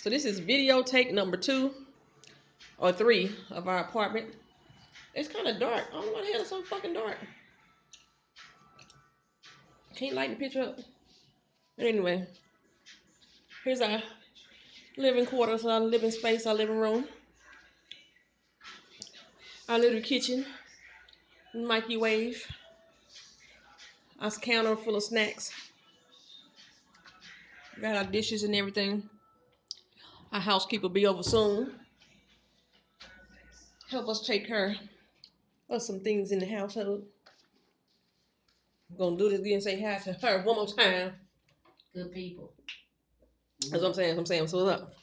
So this is video take number two or three of our apartment. It's kind of dark. I don't know why the hell it's so fucking dark. Can't light the picture up. Anyway, here's our living quarters, our living space, our living room. Our little kitchen, microwave, our counter full of snacks. Got our dishes and everything. Our housekeeper be over soon. Help us take care of some things in the household. I'm gonna do this again. Say hi to her one more time. Good people. That's what I'm saying. I'm saying. So what's up?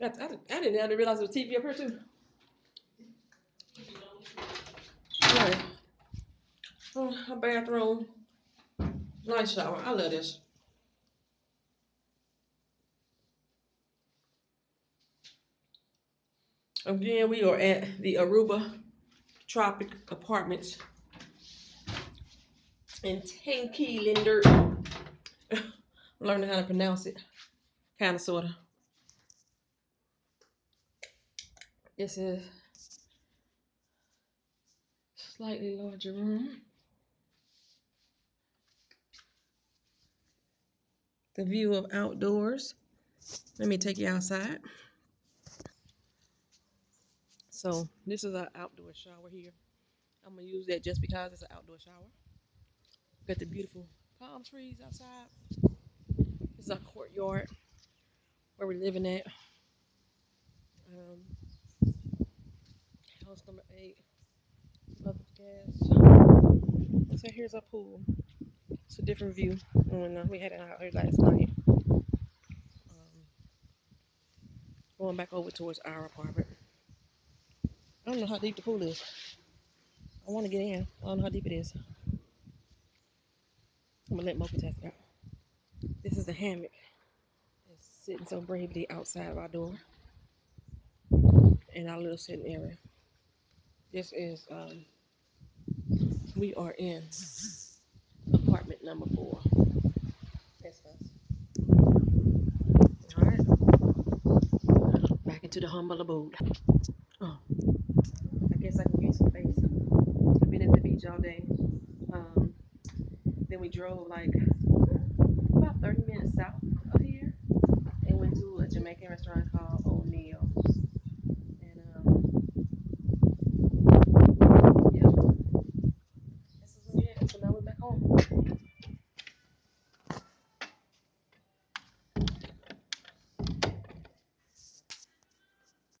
I, I, I didn't, didn't realize there was TV up here too. Right. Oh, a bathroom. Nice shower. I love this. Again, we are at the Aruba Tropic Apartments in Tanki Leendert. Learning how to pronounce it. Kind of, sort of. This is slightly larger room. The view of outdoors. Let me take you outside. So this is our outdoor shower here. I'm gonna use that just because it's an outdoor shower. Got the beautiful palm trees outside. This is our courtyard where we're living at. Um, house number eight. Love gas. So here's our pool. It's a different view. When uh, we had it out here last night. Um, going back over towards our apartment. I don't know how deep the pool is. I want to get in. I don't know how deep it is. I'm gonna let Mocha test it out. This is the hammock. It's sitting so bravely outside of our door in our little sitting area. This is um, we are in apartment number four. That's us. All right. Back into the humble abode. Oh, I guess I can use some face. I've been at the beach all day. Um, then we drove like about 30 minutes south